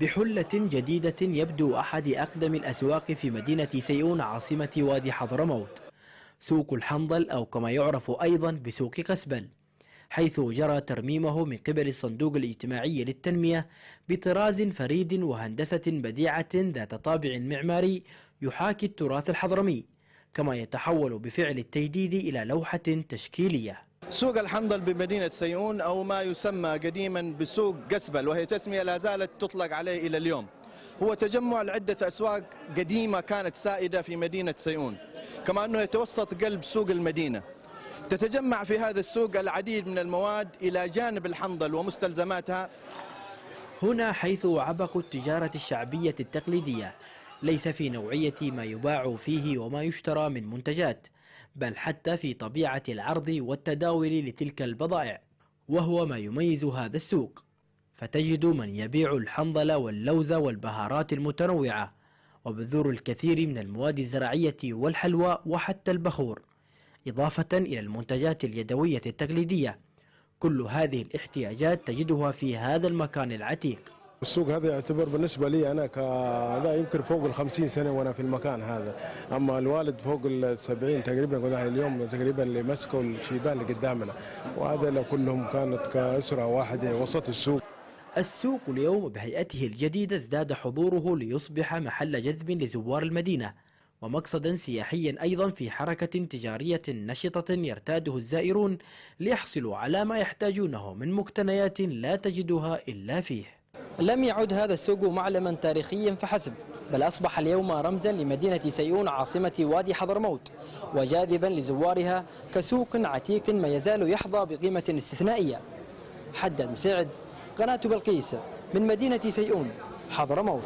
بحلة جديدة يبدو أحد أقدم الأسواق في مدينة سيئون عاصمة وادي حضرموت. سوق الحنظل أو كما يعرف أيضا بسوق قسبل حيث جرى ترميمه من قبل الصندوق الاجتماعي للتنمية بطراز فريد وهندسة بديعة ذات طابع معماري يحاكي التراث الحضرمي كما يتحول بفعل التجديد إلى لوحة تشكيلية. سوق الحنظل بمدينة سيئون أو ما يسمى قديما بسوق قسبل وهي تسمية لا زالت تطلق عليه إلى اليوم. هو تجمع لعدة أسواق قديمة كانت سائدة في مدينة سيئون. كما أنه يتوسط قلب سوق المدينة. تتجمع في هذا السوق العديد من المواد إلى جانب الحنظل ومستلزماتها. هنا حيث عبق التجارة الشعبية التقليدية. ليس في نوعية ما يباع فيه وما يشترى من منتجات. بل حتى في طبيعة العرض والتداول لتلك البضائع وهو ما يميز هذا السوق. فتجد من يبيع الحنظل واللوز والبهارات المتنوعة وبذور الكثير من المواد الزراعية والحلوى وحتى البخور إضافة إلى المنتجات اليدوية التقليدية. كل هذه الاحتياجات تجدها في هذا المكان العتيق. السوق هذا يعتبر بالنسبة لي أنا كذا يمكن فوق ال 50 سنة وأنا في المكان هذا. أما الوالد فوق ال 70 تقريبا اليوم تقريبا اللي مسكوا الشيبان اللي قدامنا. وهذا كلهم كانت كأسرة واحدة وسط السوق. السوق اليوم بهيئته الجديدة ازداد حضوره ليصبح محل جذب لزوار المدينة ومقصدا سياحيا أيضا في حركة تجارية نشطة يرتاده الزائرون ليحصلوا على ما يحتاجونه من مقتنيات لا تجدها إلا فيه. لم يعد هذا السوق معلما تاريخيا فحسب بل أصبح اليوم رمزا لمدينة سيئون عاصمة وادي حضرموت وجاذبا لزوارها كسوق عتيق ما يزال يحظى بقيمة استثنائية. حدد مساعد قناة بلقيس من مدينة سيئون حضرموت.